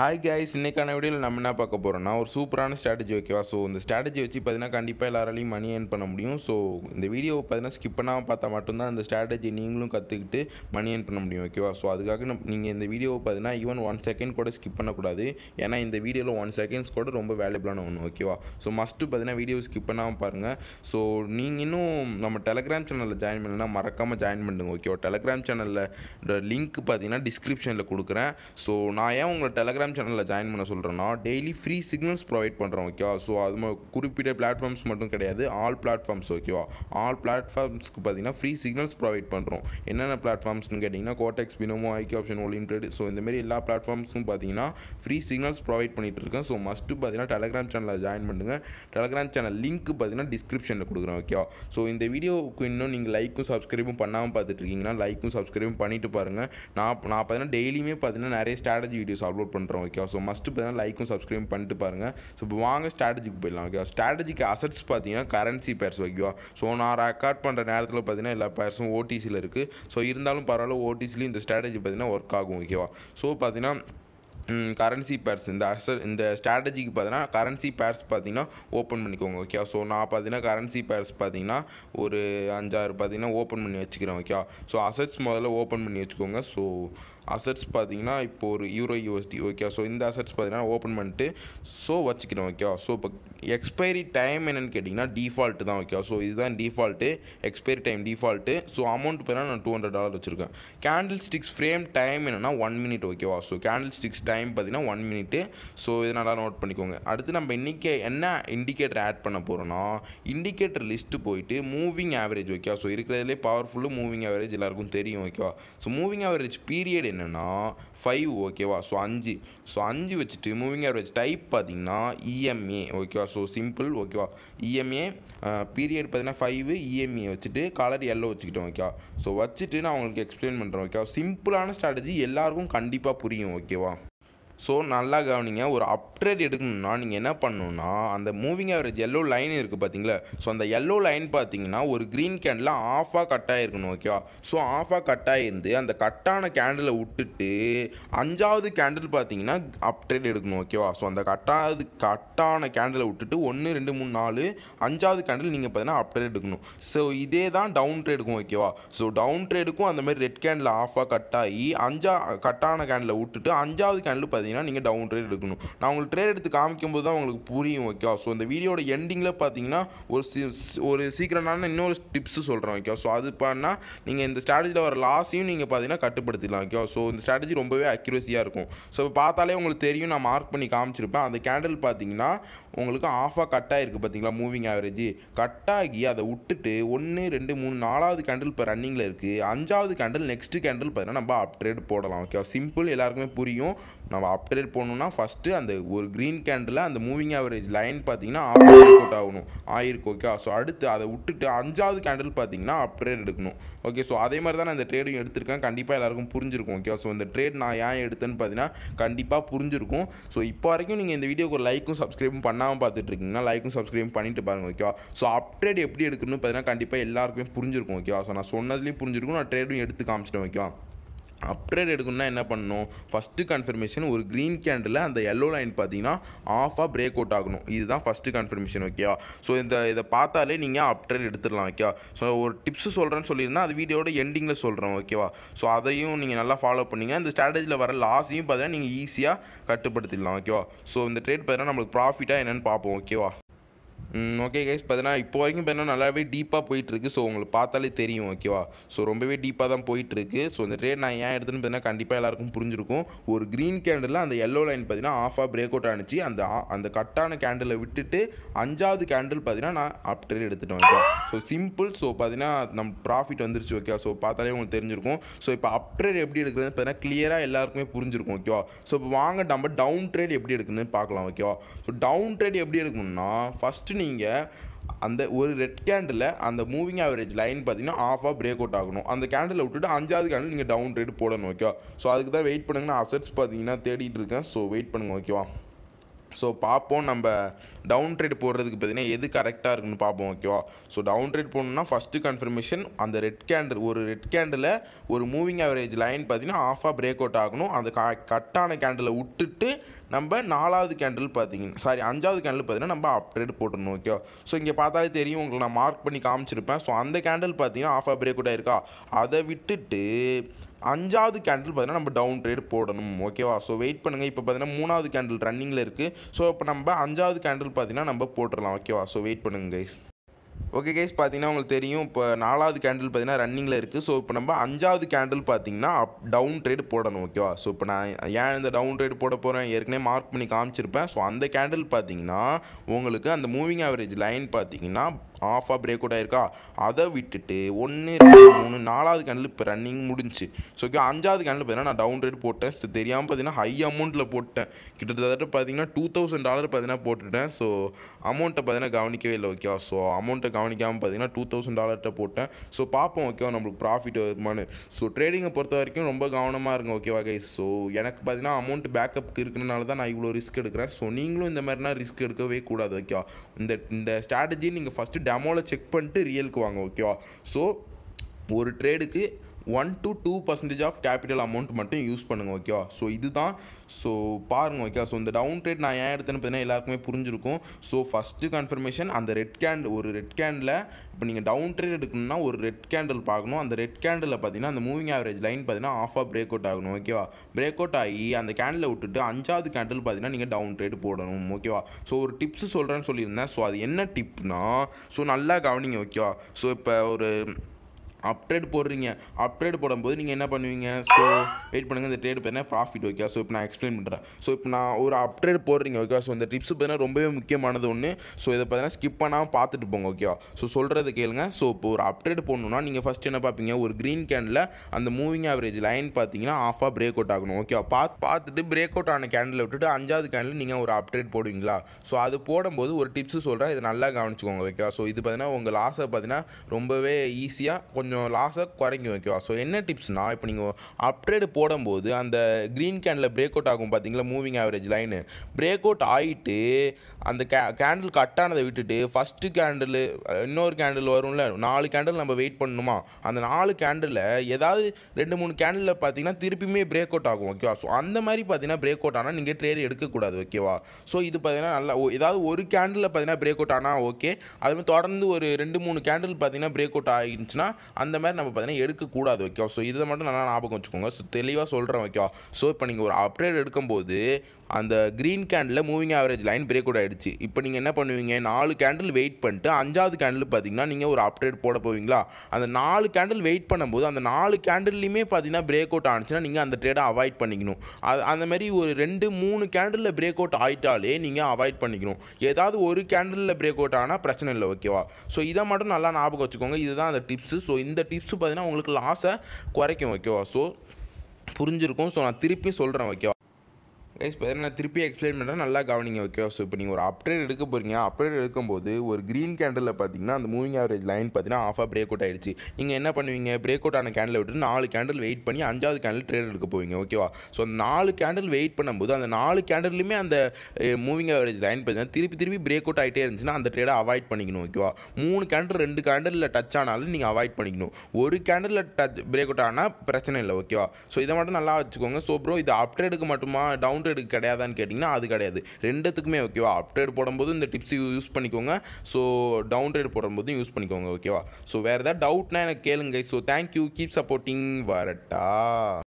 Hi guys இன்றைக்கான வீடியோவில் நம்ம என்ன பார்க்க போகிறோம்னா ஒரு சூப்பரான ஸ்ட்ராட்டஜி ஓகேவா ஸோ இந்த ஸ்ட்ராட்டஜி வச்சு பார்த்தீங்கன்னா கண்டிப்பாக எல்லாராலையும் மணி ஏர்ன் பண்ண முடியும். ஸோ இந்த வீடியோ பார்த்தீங்கன்னா ஸ்கிப் பண்ணாமல் பார்த்தா மட்டும்தான் அந்த ஸ்ட்ராட்டஜி நீங்களும் கற்றுக்கிட்டு மணி ஏர்ன் பண்ண முடியும் ஓகேவா ஸோ அதுக்காக நீங்கள் இந்த வீடியோவை பார்த்தீங்கன்னா ஈவன் ஒன் செகண்ட் கூட ஸ்கிப் பண்ணக்கூடாது. ஏன்னா இந்த வீடியோவில் ஒன் செகண்ட்ஸ் கூட ரொம்ப வேல்யூபிளான ஒன்று ஓகேவா ஸோ மஸ்ட்டு பார்த்தீங்கன்னா வீடியோ ஸ்கிப் பண்ணாமல் பாருங்கள் ஸோ நீங்கள் இன்னும் நம்ம டெலகிராம் சேனலில் ஜாயின் பண்ணலாம் மறக்காமல் ஜாயின் பண்ணுங்க ஓகேவா டெலகிராம் சேனலில் லிங்க் பார்த்தீங்கன்னா டிஸ்கிரிப்ஷனில் கொடுக்குறேன். ஸோ நான் ஏன் உங்களை டெலகிராம் சேனலில் ஜாயின் பண்ண சொல்கிறேன்னா டெய்லி ஃப்ரீ சிக்னல்ஸ் ப்ரொவைட் பண்ணுறோம் ஓகேவா ஸோ அது குறிப்பிட்ட பிளாட்ஃபார்ம்ஸ் மட்டும் கிடையாது ஆல் பிளாட்ஃபார்ம்ஸ் ஓகேவா ஆல் பிளாட்ஃபார்ம்ஸ்க்கு பார்த்தீங்கன்னா ஃப்ரீ சிக்னல்ஸ் ப்ரொவைட் பண்ணுறோம் என்னென்ன பிளாட்ஃபார்ம்ஸ்னு கேட்டிங்கன்னா கோடெக்ஸ் பினோமோ ஐக்கிய ஆப்ஷன் ஒலிமிடெட் ஸோ இந்த மாதிரி எல்லா பிளாட்ஃபார்ம்ஸும் பார்த்தீங்கன்னா ஃப்ரீ சிக்னல்ஸ் ப்ரொவைட் பண்ணிட்டு இருக்கேன். ஸோ மஸ்ட்டு பார்த்தீங்கன்னா டெலகிராம் சேனலில் ஜாயின் பண்ணுங்கள் டெலகிராம் சேனல் லிங்க் பார்த்தீங்கன்னா டிஸ்கிரிப்ஷனில் கொடுக்குறேன் ஓகேவா ஸோ இந்த வீடியோவுக்கு இன்னும் நீங்கள் லைக்கும் சப்ஸ்கிரைபும் பண்ணாமல் பார்த்துட்டு இருக்கீங்கன்னா லைக்கும் சப்ஸ்கிரைபும் பண்ணிட்டு பாருங்கள் நான் நான் பார்த்தீங்கன்னா டெய்லியுமே பார்த்தீங்கன்னா நிறைய ஸ்ட்ராட்டஜி வீடியோஸ் அப்லோட் பண்ணுறோம் ஓகேவா ஸோ மஸ்ட்டு பார்த்தீங்கன்னா லைக்கும் சப்ஸ்கிரைப் பண்ணிட்டு பாருங்கள் ஸோ இப்போ வாங்க ஸ்ட்ராட்டஜிக்கு போயிடலாம் ஓகேவா ஸ்ட்ராட்டஜிக்கு அசட்ஸ் பார்த்தீங்கன்னா கரன்சி பேர்ஸ் ஓகேவா ஸோ நான் ரெக்கார்ட் பண்ணுற நேரத்தில் பார்த்தீங்கன்னா எல்லா பேர்ஸும் ஓடிசியில் இருக்குது ஸோ இருந்தாலும் பரவாயில்ல ஓடிசிலையும் இந்த ஸ்ட்ராட்டஜி பார்த்தீங்கன்னா ஒர்க் ஆகும் ஓகேவா ஸோ பார்த்தீங்கன்னா கரன்சி பேர்ஸ் இந்த அசர் இந்த ஸ்ட்ராட்டஜிக்கு பார்த்தீங்கன்னா கரன்சி பேர்ஸ் பார்த்தீங்கன்னா ஓப்பன் பண்ணிக்கோங்க ஓகே ஸோ நான் பார்த்தீங்கன்னா கரன்சி பேர்ஸ் பார்த்தீங்கன்னா ஒரு அஞ்சாறு பார்த்தீங்கன்னா ஓப்பன் பண்ணி வச்சுக்கிறேன் ஓகே ஸோ அசட்ஸ் முதல்ல ஓப்பன் பண்ணி வச்சுக்கோங்க. ஸோ அசட்ஸ் பார்த்தீங்கன்னா இப்போ ஒரு யூரோ யூஎஸ்டி ஓகே ஸோ இந்த அசட்ஸ் பார்த்தீங்கன்னா ஓப்பன் பண்ணிட்டு ஸோ வச்சுக்கிறேன் ஓகே ஸோ இப்போ எக்ஸ்பைரி டைம் என்னென்னு கேட்டிங்கன்னா டிஃபால்ட்டு தான் ஓகே ஸோ இதுதான் default expiry time default so amount பார்த்தீங்கன்னா நான் டூ ஹண்ட்ரட் டாலர் வச்சுருக்கேன். கேண்டில் ஸ்டிக்ஸ் ஃப்ரேம் டைம் என்னன்னா ஒன் மினிட் ஓகேவா so candle sticks time time பார்த்தீங்கன்னா ஒன் மினிட்டு ஸோ இது நல்லா நோட் பண்ணிக்கோங்க. அடுத்து நம்ம இன்றைக்கி என்ன இண்டிகேட்டர் ஆட் பண்ண போகிறோன்னா இண்டிகேட்டர் லிஸ்ட்டு போயிட்டு மூவிங் ஆவரேஜ் ஓகேவா ஸோ இருக்கிறதுலே பவர்ஃபுல்லு மூவிங் ஆவரேஜ் எல்லாருக்கும் தெரியும் ஓகேவா ஸோ மூவிங் ஆவரேஜ் பீரியட் என்னென்னா ஃபைவ் ஓகேவா ஸோ அஞ்சு. ஸோ அஞ்சு வச்சுட்டு மூவிங் ஆவரேஜ் டைப் பார்த்தீங்கன்னா இஎம்ஏ ஓகேவா ஸோ சிம்பிள் ஓகேவா இஎம்ஏ பீரியட் பார்த்தீங்கன்னா ஃபைவ் இஎம்ஏ வச்சுட்டு கலர் எல்லோ வச்சுக்கிட்டோம் ஓகேவா ஸோ வச்சுட்டு நான் உங்களுக்கு எக்ஸ்பிளைன் பண்ணுறேன் ஓகேவா சிம்பிளான ஸ்ட்ராட்டஜி எல்லாருக்கும் கண்டிப்பாக புரியும் ஓகேவா ஸோ நல்லா கவனிங்க. ஒரு அப்ட்ரேட் எடுக்கணும்னா நீங்கள் என்ன பண்ணணுன்னா அந்த மூவிங் ஆவரேஜ் எல்லோ லைன் இருக்குது பார்த்தீங்களா ஸோ அந்த எல்லோ லைன் பார்த்தீங்கன்னா ஒரு க்ரீன் கேண்டில் ஆஃபாக கட் ஆகிருக்கணும் ஓகேவா ஸோ ஆஃபாக கட் ஆகிருந்து அந்த கட்டான கேண்டிலை விட்டுட்டு அஞ்சாவது கேண்டில் பார்த்தீங்கன்னா அப்ட்ரேட் எடுக்கணும் ஓகேவா ஸோ அந்த கட்டாவது கட்டான கேண்டிலை விட்டுட்டு ஒன்று ரெண்டு மூணு நாலு அஞ்சாவது கேண்டில் நீங்கள் பார்த்தீங்கன்னா அப்ட்ரேட் எடுக்கணும். ஸோ இதே தான் டவுன் ட்ரேடுக்கும் ஓகேவா ஸோ டவுன் ட்ரேடுக்கும் அந்த மாதிரி ரெட் கேண்டில் ஆஃபாக கட் ஆகி அஞ்சா கட்டான கேண்டில் விட்டுட்டு அஞ்சாவது கேண்டில் பார்த்தீங்கன்னா நீங்கள் டவுன் ட்ரேட் எடுக்கணும். நான் உங்களுக்கு ட்ரேட் எடுத்து காமிக்கும்போது தான் உங்களுக்கு புரியும் ஓகேவா ஸோ இந்த வீடியோட எண்டிங்கில் பார்த்தீங்கன்னா ஒரு ஒரு சீக்கிரமான இன்னொரு டிப்ஸ் சொல்கிறேன் ஓகேவா ஸோ அது பண்ணால் நீங்கள் இந்த ஸ்ட்ராட்டஜியில் வர லாஸையும் நீங்கள் பார்த்தீங்கன்னா கட்டுப்படுத்திடலாம் ஓகேவா ஸோ இந்த ஸ்ட்ராட்டஜி ரொம்பவே அக்யூரஸியாக இருக்கும். ஸோ இப்போ பார்த்தாலே உங்களுக்கு தெரியும் நான் மார்க் பண்ணி காமிச்சிருப்பேன். அந்த கேண்டில் பார்த்தீங்கன்னா உங்களுக்கு ஆஃபாக கட் ஆகிருக்கு பார்த்தீங்களா மூவிங் ஆவரேஜ் கட் ஆகி அதை விட்டுட்டு ஒன்று ரெண்டு மூணு நாலாவது கேண்டில் இப்போ ரன்னிங்கில் இருக்குது அஞ்சாவது கேண்டில் நெக்ஸ்ட் கேண்டில் பார்த்தீங்கன்னா நம்ம அப்ட்ரேட் போடலாம் ஓகே சிம்பிள் எல்லாருக்குமே புரியும். நம்ம அப்டேட் போகணுன்னா ஃபஸ்ட்டு அந்த ஒரு க்ரீன் கேண்டில் அந்த மூவிங் ஆவரேஜ் லைன் பார்த்தீங்கன்னா ஆஃப் அவுட் ஆகணும். ஆயிருக்கு ஓகே ஸோ அடுத்து அதை விட்டுட்டு அஞ்சாவது கேண்டில் பார்த்தீங்கன்னா அப்டேட் எடுக்கணும். ஓகே ஸோ அதே மாதிரி தான் நான் இந்த ட்ரேடும் எடுத்திருக்கேன். கண்டிப்பாக எல்லாருக்கும் புரிஞ்சிருக்கும் ஓகே ஸோ இந்த ட்ரேட் நான் ஏன் எடுத்தேன்னு பார்த்தீங்கன்னா கண்டிப்பாக புரிஞ்சிருக்கும். ஸோ இப்போ வரைக்கும் நீங்கள் இந்த வீடியோக்கு ஒரு லைக்கும் சப்ஸ்கிரைபும் பண்ணாமல் பார்த்துட்டு இருக்கீங்கன்னா லைக்கும் சப்ஸ்கிரைப் பண்ணிட்டு பாருங்கள் ஓகேவா ஸோ அப்டேட் எப்படி எடுக்கணும்னு பார்த்தீங்கன்னா கண்டிப்பாக எல்லாருக்குமே புரிஞ்சிருக்கும் ஓகேவா ஸோ நான் சொன்னதுலேயும் புரிஞ்சிருக்கும் நான் ட்ரேடும் எடுத்து காமிச்சிட்டேன் ஓகேவா அப்ட்ரேட் எடுக்கணும்னா என்ன பண்ணணும்? ஃபஸ்ட்டு கன்ஃபர்மேஷன் ஒரு க்ரீன் கேண்டில் அந்த எல்லோ லைன் பார்த்தீங்கன்னா ஆஃபாக பிரேக் அவுட் ஆகணும். இதுதான் ஃபஸ்ட்டு கன்ஃபர்மேஷன் ஓகேவா ஸோ இந்த இதை பார்த்தாலே நீங்கள் அப்ட்ரேட் எடுத்துடலாம் ஓகேவா ஸோ ஒரு டிப்ஸ் சொல்கிறேன்னு சொல்லியிருந்தா அது வீடியோட எண்டிங்கில் சொல்கிறேன் ஓகேவா ஸோ அதையும் நீங்கள் நல்லா ஃபாலோ பண்ணீங்க. இந்த ஸ்ட்ராட்டஜியில் வர லாஸையும் பார்த்தீங்கன்னா நீங்கள் ஈஸியாக கட்டுப்படுத்திடலாம் ஓகேவா ஸோ இந்த ட்ரேட் பார்த்தீங்கன்னா நம்மளுக்கு ப்ராஃபிட்டாக என்னென்னு பார்ப்போம் ஓகேவா ஓகே கைஸ் பார்த்தீங்கன்னா இப்போ வரைக்கும் பார்த்தீங்கன்னா நல்லாவே டீப்பாக போயிட்டுருக்கு. ஸோ உங்களுக்கு பார்த்தாலே தெரியும் ஓகேவா ஸோ ரொம்பவே டீப்பாக தான் போயிட்டுருக்கு. ஸோ இந்த ட்ரேட் நான் ஏன் எடுத்துன்னு பார்த்தீங்கன்னா கண்டிப்பாக எல்லாருக்கும் புரிஞ்சிருக்கும். ஒரு க்ரீன் கேண்டில் அந்த எல்லோ லைன் பார்த்தீங்கன்னா ஆஃபாக பிரேக் அவுட் ஆனிச்சு. அந்த அந்த கட்டான கேண்டிலை விட்டுட்டு அஞ்சாவது கேண்டில் பார்த்தீங்கன்னா நான் அப் ட்ரேட் எடுத்துட்டேன் ஸோ சிம்பிள் ஸோ பார்த்தீங்கன்னா நம்ம ப்ராஃபிட் வந்துருச்சு ஓகேவா ஸோ பார்த்தாலே உங்களுக்கு தெரிஞ்சிருக்கும். ஸோ இப்போ அப் ட்ரேட் எப்படி எடுக்கிறது பார்த்தீங்கன்னா கிளியராக எல்லாருக்குமே புரிஞ்சிருக்கும் ஓகேவா ஸோ இப்போ வாங்க நம்ம டவுன் ட்ரேட் எப்படி எடுக்கணும்னு பார்க்கலாம் ஓகேவா ஸோ டவுன் ட்ரேட் எப்படி எடுக்கணும்னா ஃபஸ்ட்டு நீங்கள் அந்த ஒரு ரெட் கேண்டில் அந்த மூவிங் ஆவரேஜ் லைன் பார்த்தீங்கன்னா ஆஃபாக பிரேக் அவுட் ஆகணும். அந்த கேண்டில் விட்டுட்டு அஞ்சாவது கேண்டில் நீங்கள் டவுன் ரேட் போடணும் ஓகேவா ஸோ அதுக்கு தான் வெயிட் பண்ணுங்கன்னா நான் அசட்ஸ் பார்த்தீங்கன்னா தேடிட்டு இருக்கேன். ஸோ வெயிட் பண்ணுங்க ஓகேவா ஸோ பார்ப்போம் நம்ம டவுன் ட்ரேட் போடுறதுக்கு பார்த்தீங்கன்னா எது கரெக்டாக இருக்குன்னு பார்ப்போம் ஓகேவா ஸோ டவுன் ட்ரேட் போடணும்னா ஃபஸ்ட்டு கன்ஃபர்மேஷன் அந்த ரெட் கேண்டில் ஒரு ரெட் கேண்டில் ஒரு மூவிங் ஆவரேஜ் லைன் பார்த்தீங்கன்னா ஆஃபாக பிரேக் அவுட் ஆகணும். அந்த க கட்டான கேண்டிலை விட்டுட்டு நம்ம நாலாவது கேண்டில் பார்த்தீங்கன்னா சாரி அஞ்சாவது கேண்டில் பார்த்தீங்கன்னா நம்ம அப் ட்ரேட் போட்டுடணும் ஓகேவா ஸோ இங்கே பார்த்தாலே தெரியும். உங்களுக்கு நான் மார்க் பண்ணி காமிச்சிருப்பேன். ஸோ அந்த கேண்டில் பார்த்தீங்கன்னா ஆஃபாக பிரேக் அவுட் ஆயிருக்கா? அதை விட்டுட்டு அஞ்சாவது கேண்டில் பார்த்தீங்கன்னா நம்ம டவுன் ட்ரேட் போடணும் ஓகேவா ஸோ வெயிட் பண்ணுங்கள் இப்போ பார்த்தீங்கன்னா மூணாவது கேண்டில் ரன்னிங்கில் இருக்குது ஸோ இப்போ நம்ம அஞ்சாவது கேண்டில் பார்த்தீங்கன்னா நம்ம போட்டுடலாம் ஓகேவா ஸோ வெயிட் பண்ணுங்கள் கைஸ் ஓகே கைஸ் பார்த்தீங்கன்னா உங்களுக்கு தெரியும் இப்போ நாலாவது கேண்டில் பார்த்தீங்கன்னா ரன்னிங்கில் இருக்குது ஸோ இப்போ நம்ம அஞ்சாவது கேண்டில் பார்த்தீங்கன்னா அப் டவுன் ட்ரேடு போடணும் ஓகேவா ஸோ இப்போ நான் ஏன் இந்த டவுன் ட்ரேடு போட போகிறேன் ஏற்கனவே மார்க் பண்ணி காமிச்சிருப்பேன். ஸோ அந்த கேண்டில் பார்த்தீங்கன்னா உங்களுக்கு அந்த மூவிங் ஆவரேஜ் லைன் பார்த்தீங்கன்னா ஆஃபாக பிரேக் அவுட் ஆயிருக்கா? அதை விட்டுட்டு ஒன்று ரெண்டு மூணு நாலாவது கேண்டில் இப்போ ரன்னிங் முடிஞ்சு ஸோ ஓகே அஞ்சாவது கேண்டில் பார்த்தீங்கன்னா நான் டவுன் ரேட் போட்டேன். ஸோ தெரியாமல் பார்த்தீங்கன்னா ஹை அமௌண்ட்டில் போட்டேன். கிட்டத்தட்ட பார்த்தீங்கன்னா டூ தௌசண்ட் டாலர் பார்த்தீங்கன்னா போட்டுட்டேன். ஸோ அமௌண்ட்டை பார்த்தீங்கன்னா கவனிக்கவே இல்லை ஓகேவா ஸோ அமௌண்ட்டை கவனிக்காமல் பார்த்தீங்கன்னா டூ தௌசண்ட் டாலர்கிட்ட போட்டேன். ஸோ பார்ப்போம் ஓகேவா நம்மளுக்கு ப்ராஃபிட் வருமானு ஸோ ட்ரேடிங்கை பொறுத்த வரைக்கும் ரொம்ப கவனமாக இருங்க ஓகேவா கைஸ் ஸோ எனக்கு பார்த்தீங்கன்னா அமௌண்ட் பேக்கப்புக்கு இருக்கிறனால தான் நான் இவ்வளோ ரிஸ்க் எடுக்கிறேன். ஸோ நீங்களும் இந்த மாதிரினா ரிஸ்க் எடுக்கவே கூடாது ஓகேவா இந்த இந்த ஸ்ட்ராட்டஜி நீங்கள் ஃபஸ்ட்டு டெமோவில் செக் பண்ணிட்டு ரியலுக்கு வாங்க ஓகேவா ஸோ ஒரு ட்ரேடுக்கு one to two percentage of capital amount மட்டும் யூஸ் பண்ணுங்கள் ஓகேவா ஸோ இதுதான் ஸோ பாருங்கள் ஓகே ஸோ இந்த டவுன் ரேட் நான் ஏன் எடுத்தேன்னு பார்த்தீங்கன்னா எல்லாருக்குமே புரிஞ்சிருக்கும். ஸோ ஃபஸ்ட்டு கன்ஃபர்மேஷன் அந்த ரெட் கேண்ட் ஒரு ரெட் கேண்டில் இப்போ நீங்கள் டவுன் ட்ரேட் எடுக்கணும்னா ஒரு ரெட் கேண்டில் பார்க்கணும். அந்த ரெட் கேண்டில் பார்த்தீங்கன்னா அந்த மூவிங் ஆவரேஜ் லைன் பார்த்தீங்கன்னா ஆஃபாக பிரேக் அவுட் ஆகணும் ஓகேவா பிரேக் அவுட் ஆகி அந்த கேண்டில் விட்டுட்டு அஞ்சாவது கேண்டில் பார்த்தீங்கன்னா நீங்கள் டவுன் ட்ரேட் போடணும் ஓகேவா ஸோ ஒரு டிப்ஸ் சொல்கிறேன்னு சொல்லியிருந்தேன். ஸோ அது என்ன டிப்னா ஸோ நல்லா கவனிங்க ஓகேவா ஸோ இப்போ ஒரு அப்ட்ரேட் போடுறீங்க. அப்ட்ரேட் போடும்போது நீங்கள் என்ன பண்ணுவீங்க? ஸோ வெயிட் பண்ணுங்கள் இந்த ட்ரேட் பார்த்தீங்கன்னா ப்ராஃபிட் ஓகே ஸோ இப்போ நான் எக்ஸ்பிளைன் பண்ணுறேன் ஸோ இப்போ நான் ஒரு அப்ட்ரேட் போடுறீங்க ஓகே ஸோ இந்த டிப்ஸ் பார்த்தீங்கன்னா ரொம்பவே முக்கியமானது ஒன்று ஸோ இதை பார்த்தீங்கன்னா ஸ்கிப் பண்ணாமல் பார்த்துட்டு போங்க ஓகேவா ஸோ சொல்கிறது கேளுங்க. ஸோ இப்போ ஒரு அப்ட்ரேட் போடணுன்னா நீங்கள் ஃபஸ்ட் என்ன பார்ப்பீங்க? ஒரு க்ரீன் கேண்டில் அந்த மூவிங் ஆவரேஜ் லைன் பார்த்தீங்கன்னா ஆஃபாக பிரேக் அவுட் ஆகணும் ஓகேவா பார்த்து பார்த்துட்டு பிரேக் அவுட் ஆன கேண்டில் விட்டுட்டு அஞ்சாவது கேண்டில் நீங்கள் ஒரு அப்டேட் போடுவீங்களா? ஸோ அது போடும்போது ஒரு டிப்ஸ் சொல்கிறேன் இதை நல்லா கவனிச்சுக்கோங்க ஓகேவா ஸோ இது பார்த்தீங்கன்னா உங்கள் லாஸை பார்த்தீங்கன்னா ரொம்பவே ஈஸியாக கொஞ்சம் கொஞ்சம் லாஸை குறைக்கும் ஓகேவா ஸோ என்ன டிப்ஸ்னால் இப்போ நீங்கள் அப்ட்ரேடு போடும்போது அந்த க்ரீன் கேண்டில் பிரேக் அவுட் ஆகும் பார்த்தீங்களா moving average line break out ஆகிட்டு அந்த கே கேண்டில் கட் ஆனதை விட்டுட்டு ஃபஸ்ட்டு கேண்டில் இன்னொரு கேண்டில் வரும்ல நாலு கேண்டில் நம்ம வெயிட் பண்ணணுமா? அந்த நாலு கேண்டில் ஏதாவது ரெண்டு மூணு கேண்டில் பார்த்தீங்கன்னா திருப்பியுமே பிரேக் அவுட் ஆகும் ஓகேவா ஸோ அந்த மாதிரி பார்த்தீங்கன்னா பிரேக் அவுட் ஆனால் நீங்கள் ட்ரேட் எடுக்கக்கூடாது ஓகேவா ஸோ இது பார்த்தீங்கன்னா நல்லா ஓ- ஏதாவது ஒரு கேண்டில் பார்த்தீங்கன்னா பிரேக் அவுட் ஆனால் ஓகே அது மாதிரி தொடர்ந்து ஒரு ரெண்டு மூணு கேண்டில் பார்த்தீங்கன்னா பிரேக் அவுட் ஆகிடுச்சுன்னா அந்த மாதிரி நம்ம பார்த்தீங்கன்னா எடுக்கக்கூடாது ஓகேவா ஸோ இதை மட்டும் நல்லா ஞாபகம் வச்சுக்கோங்க. ஸோ தெளிவாக சொல்கிறேன் ஓகேவா ஸோ இப்போ நீங்கள் ஒரு அப்டேட் எடுக்கும்போது அந்த green candle moving average line break out ஆகிடுச்சு இப்போ நீங்கள் என்ன பண்ணுவீங்க? நாலு கேண்டில் வெயிட் பண்ணிட்டு அஞ்சாவது கேண்டில் பார்த்தீங்கன்னா நீங்கள் ஒரு அப்டேட் போட போவீங்களா? அந்த நாலு கேண்டில் வெயிட் பண்ணும்போது அந்த நாலு கேண்டில்லையுமே பார்த்தீங்கன்னா பிரேக் அவுட் ஆனிச்சுன்னா நீங்கள் அந்த ட்ரேடை அவாய்ட் பண்ணிக்கணும். அது அந்த மாதிரி ஒரு ரெண்டு மூணு கேண்டிலில் பிரேக் அவுட் ஆகிட்டாலே நீங்கள் அவாய்ட் பண்ணிக்கணும். ஏதாவது ஒரு கேண்டிலில் பிரேக் அவுட் ஆனால் பிரச்சனை இல்லை ஓகேவா ஸோ இதை மட்டும் நல்லா ஞாபகம் வச்சுக்கோங்க. இதுதான் அந்த டிப்ஸு ஸோ இந்த இந்த டிப்ஸ் பார்த்தீங்கன்னா உங்களுக்கு லாஸை குறைக்கும் ஓகேவா ஸோ புரிஞ்சிருக்கும். ஸோ நான் திருப்பி சொல்கிறேன் ஓகேவா கைஸ் பார்த்தீங்கன்னா நான் திருப்பி எக்ஸ்பிளைன் பண்ணுறேன் நல்லா கவனிங்க ஓகே ஸோ இப்போ நீங்கள் ஒரு அப்டேட் எடுக்க போகிறீங்க அப்டேட் எடுக்கும்போது ஒரு க்ரீன் கேண்டலில் பார்த்தீங்கன்னா அந்த மூவிங் ஆவரேஜ் லைன் பார்த்தீங்கன்னா ஆஃபாக பிரேக் அவுட் ஆயிடுச்சு. நீங்கள் என்ன பண்ணுவீங்க? பிரேக் அவுட் ஆன கேண்டில் விட்டு நாலு கேண்டில் வெயிட் பண்ணி அஞ்சாவது கேண்டில் ட்ரேட் எடுக்க போவீங்க ஓகேவா ஸோ அந்த நாலு கேண்டில் வெயிட் பண்ணும்போது அந்த நாலு கேண்டிலுமே அந்த மூவிங் ஆவரேஜ் லைன் பார்த்தீங்கன்னா திருப்பி திருப்பி பிரேக் அவுட் ஆகிட்டே இருந்துச்சுன்னா அந்த ட்ரேடை அவாய்ட் பண்ணிக்கணும் ஓகேவா மூணு கேண்டில் ரெண்டு கேண்டலில் டச் ஆனாலும் நீங்கள் அவாய்ட் பண்ணிக்கணும். ஒரு கேண்டலில் டச் பிரேக் அவுட் ஆனால் பிரச்சனை இல்லை ஓகேவா ஸோ இதை மட்டும் நல்லா வச்சுக்கோங்க. ஸோ ப்ரோ இது அப்டேட்டுக்கு மட்டுமா? டவுன் அப்டேட் கிடையாதான்னு கேட்டிங்கன்னா அது கிடையாது. ரெண்டுத்துக்குமே ஓகேவா அப்டேட் போடும்போது இந்த டிப்ஸ் யூஸ் பண்ணிக்கோங்க. ஸோ டவுன் ட்ரேட் போடும்போதும் யூஸ் பண்ணிக்கோங்க ஓகேவா ஸோ வேறு ஏதாவது டவுட்னா எனக்கு கேளுங்க ஸோ தேங்க்யூ கீப் சப்போர்ட்டிங் வரட்டா.